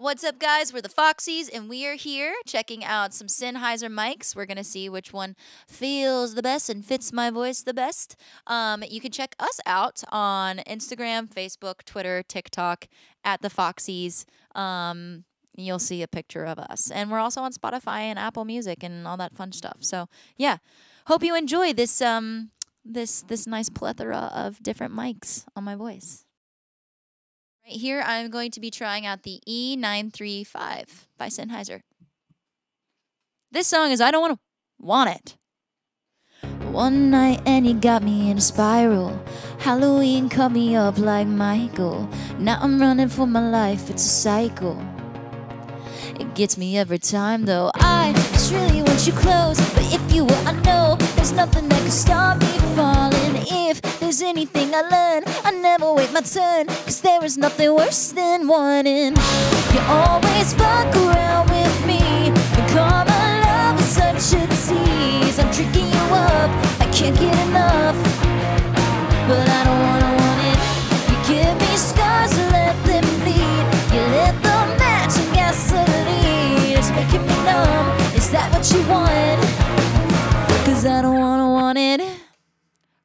What's up, guys? We're the Foxies, and we are here checking out some Sennheiser mics. We're gonna see which one feels the best and fits my voice the best. Um, you can check us out on Instagram, Facebook, Twitter, TikTok at the Foxies. Um, you'll see a picture of us, and we're also on Spotify and Apple Music and all that fun stuff. So yeah, hope you enjoy this um this this nice plethora of different mics on my voice. Here, I'm going to be trying out the E935 by Sennheiser. This song is I Don't Want to Want It. One night and you got me in a spiral. Halloween cut me up like Michael. Now I'm running for my life, it's a cycle. It gets me every time though. I just really want you close. But if you were, I know there's nothing that can stop me falling. If there's anything I learn, I never wait my turn. Cause there is nothing worse than wanting. You always fuck around with me. You call my love such a tease. I'm tricking you up, I can't get enough. But I don't wanna want it. You give me scars, and let them bleed. You lit the match and gasoline. It's making me numb. Is that what you want?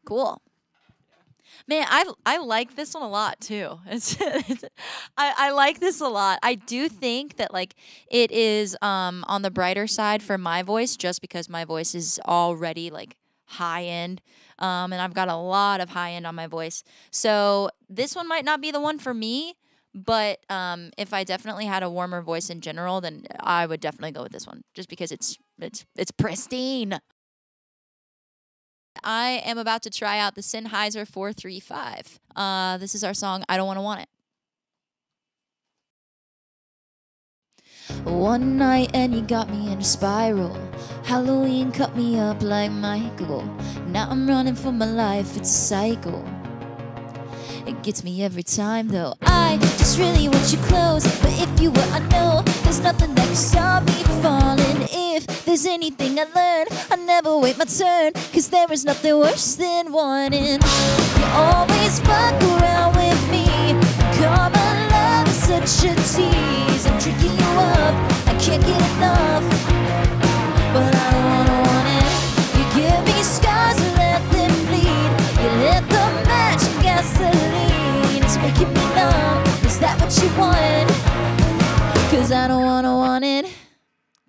Cool. Man, I I like this one a lot too. It's, it's, I I like this a lot. I do think that like it is um on the brighter side for my voice just because my voice is already like high end um and I've got a lot of high end on my voice. So this one might not be the one for me, but um if I definitely had a warmer voice in general, then I would definitely go with this one just because it's it's it's pristine. I am about to try out the Sennheiser 435. Uh, this is our song, I Don't Want to Want It. One night and you got me in a spiral. Halloween cut me up like Michael. Now I'm running for my life, it's a cycle. It gets me every time though. I just really want you close. But if you were, I know there's nothing that can stop me falling. If there's anything I learn, I never wait my turn. Cause there is nothing worse than wanting. You always fuck around with me. Call my love such a tease. I'm tricking you up, I can't get enough.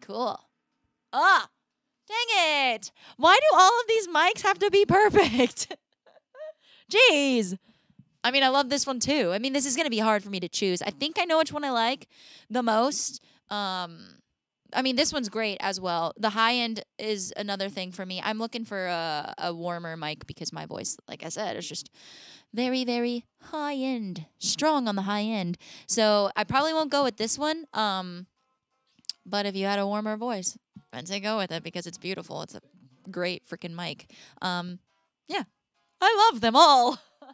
Cool. Ah, dang it. Why do all of these mics have to be perfect? Jeez. I mean, I love this one too. I mean, this is going to be hard for me to choose. I think I know which one I like the most. Um, I mean, this one's great as well. The high end is another thing for me. I'm looking for a, a warmer mic because my voice, like I said, is just very, very high end, strong on the high end. So I probably won't go with this one. Um, but if you had a warmer voice, I'd say go with it because it's beautiful. It's a great freaking mic. Um, yeah, I love them all.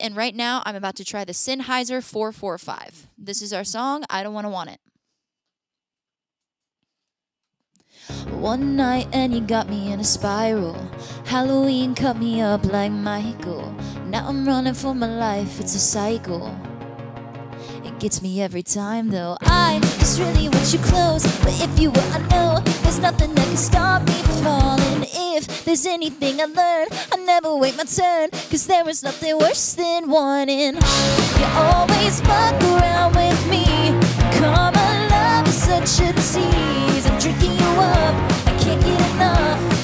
and right now, I'm about to try the Sennheiser 445. This is our song, I Don't Want to Want It. One night and you got me in a spiral. Halloween cut me up like Michael. Now I'm running for my life, it's a cycle. It gets me every time though. I just really want you close. But if you were, I know there's nothing that can stop me falling. If there's anything I learn, I never wait my turn. Cause there is nothing worse than wanting. You always fuck around with me. My love such a tease. I'm drinking you up, I can't get enough.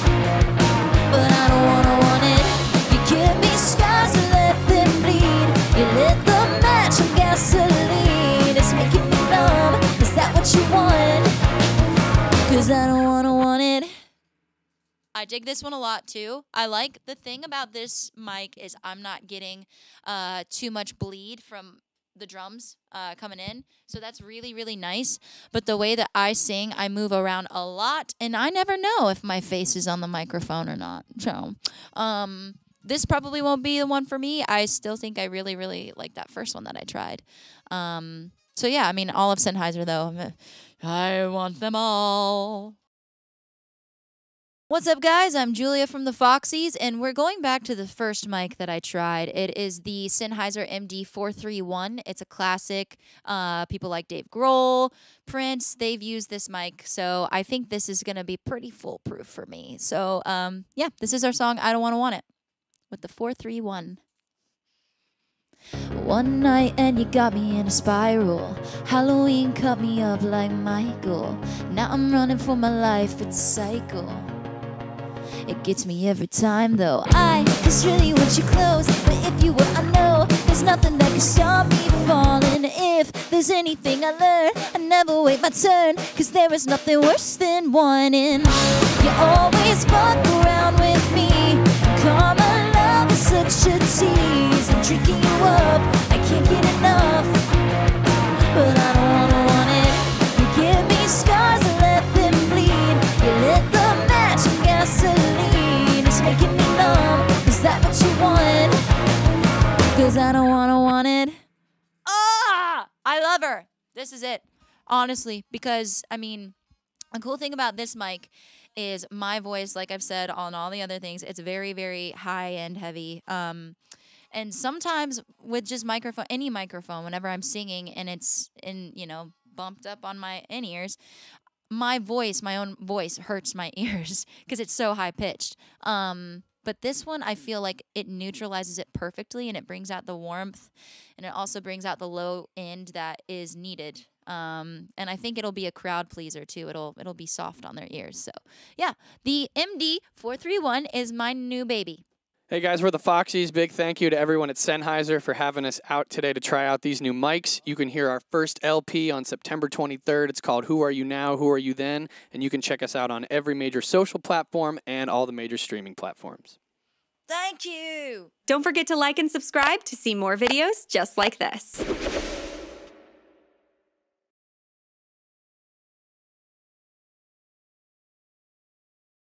I dig this one a lot too. I like the thing about this mic is I'm not getting uh, too much bleed from the drums uh, coming in. So that's really, really nice. But the way that I sing, I move around a lot, and I never know if my face is on the microphone or not. So, um, this probably won't be the one for me. I still think I really, really like that first one that I tried. Um, so yeah, I mean, all of Sennheiser though, I want them all. What's up, guys? I'm Julia from the Foxies, and we're going back to the first mic that I tried. It is the Sennheiser MD431. It's a classic. Uh, people like Dave Grohl, Prince, they've used this mic, so I think this is going to be pretty foolproof for me. So, um, yeah, this is our song, I Don't Want to Want It, with the 431. One night and you got me in a spiral. Halloween cut me up like Michael. Now I'm running for my life, it's a cycle. It gets me every time though. I just really want you close, but if you were, I know there's nothing that can stop me from falling. If there's anything I learned, I never wait my turn, cause there is nothing worse than wanting. You always fuck around with me. My love is such a tease. I'm drinking you up, I can't get enough. I love her. This is it. Honestly, because I mean, a cool thing about this mic is my voice, like I've said on all the other things, it's very, very high and heavy. Um, and sometimes with just microphone, any microphone, whenever I'm singing and it's in, you know, bumped up on my in ears, my voice, my own voice, hurts my ears because it's so high pitched. Um, but this one, I feel like it neutralizes it perfectly and it brings out the warmth and it also brings out the low end that is needed. Um, and I think it'll be a crowd pleaser too. It'll it'll be soft on their ears. So yeah, the MD431 is my new baby. Hey guys, we're the Foxies. Big thank you to everyone at Sennheiser for having us out today to try out these new mics. You can hear our first LP on September 23rd. It's called Who Are You Now, Who Are You Then? And you can check us out on every major social platform and all the major streaming platforms. Thank you. Don't forget to like and subscribe to see more videos just like this.